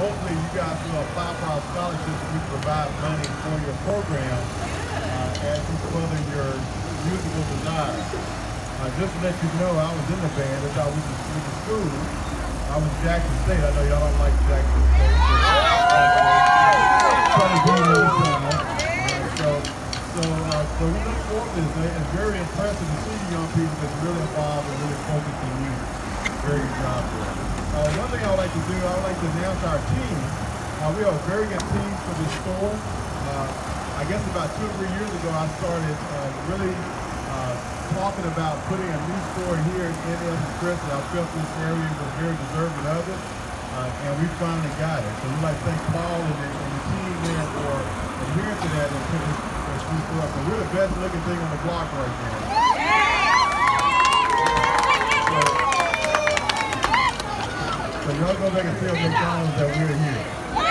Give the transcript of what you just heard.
hopefully you guys will apply for our scholarships we provide money for your program uh, as you further your musical desires. Uh, just to let you know, I was in the band. How we went to school. I was Jackson State. I know y'all don't like Jackson State. So, so, uh, so we look forward to this. It's very impressive to see the young people that's really involved and really focused in music. Very good job there. Uh, one thing I would like to do, I would like to announce our team. Uh, we have a very good team for the store. Uh, I guess about two or three years ago, I started uh, really uh, talking about putting a new store here in Elm Crest. I felt this area was very deserving of it, uh, and we finally got it. So we'd like to thank Paul and the, and the team there for adhering to that and putting this new store up. So we're the best looking thing on the block right now. Y'all go back and tell McDonald's that we're here.